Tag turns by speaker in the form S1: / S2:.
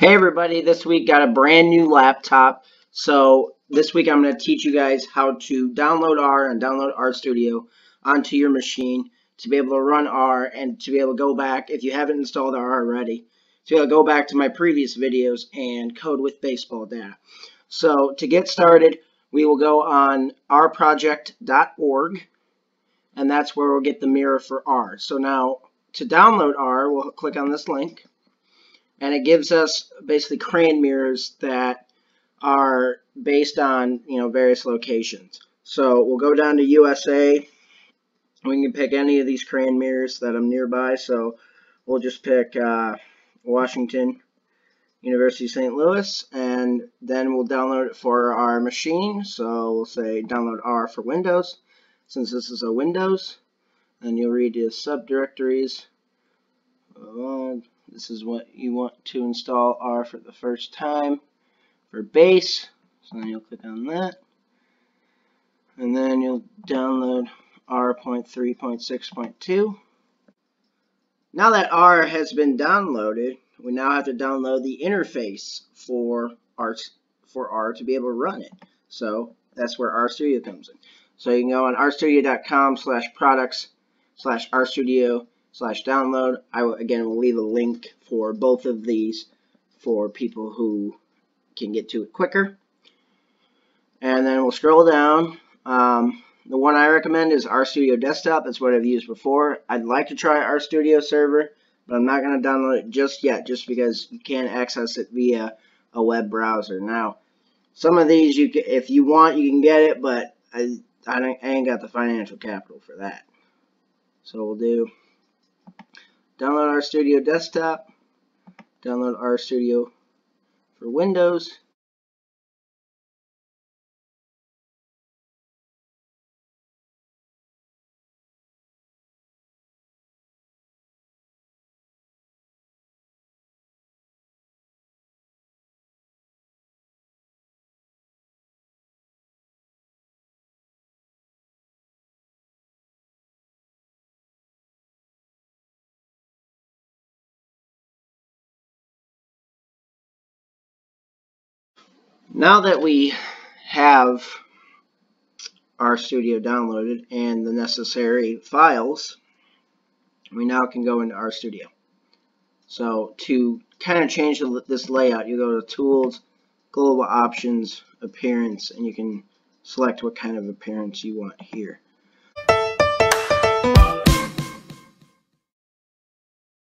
S1: Hey everybody, this week got a brand new laptop. So this week I'm going to teach you guys how to download R and download RStudio onto your machine to be able to run R and to be able to go back, if you haven't installed R already, to be able to go back to my previous videos and code with baseball data. So to get started, we will go on rproject.org and that's where we'll get the mirror for R. So now to download R, we'll click on this link and it gives us basically CRAN mirrors that are based on you know various locations. So we'll go down to USA. We can pick any of these CRAN mirrors that I'm nearby. So we'll just pick uh, Washington University St. Louis and then we'll download it for our machine. So we'll say download R for Windows since this is a Windows and you'll read the subdirectories. Uh, this is what you want to install R for the first time for base. So then you'll click on that. And then you'll download R.3.6.2. Now that R has been downloaded, we now have to download the interface for R, for R to be able to run it. So that's where RStudio comes in. So you can go on rstudio.com slash products slash rstudio slash download. I will, again will leave a link for both of these for people who can get to it quicker. And then we'll scroll down. Um, the one I recommend is RStudio Desktop. That's what I've used before. I'd like to try RStudio Server, but I'm not going to download it just yet, just because you can't access it via a web browser. Now, some of these, you can, if you want, you can get it, but I, I ain't got the financial capital for that. So we'll do Download RStudio Desktop. Download RStudio for Windows. Now that we have RStudio downloaded and the necessary files, we now can go into RStudio. So to kind of change this layout, you go to Tools, Global Options, Appearance, and you can select what kind of appearance you want here.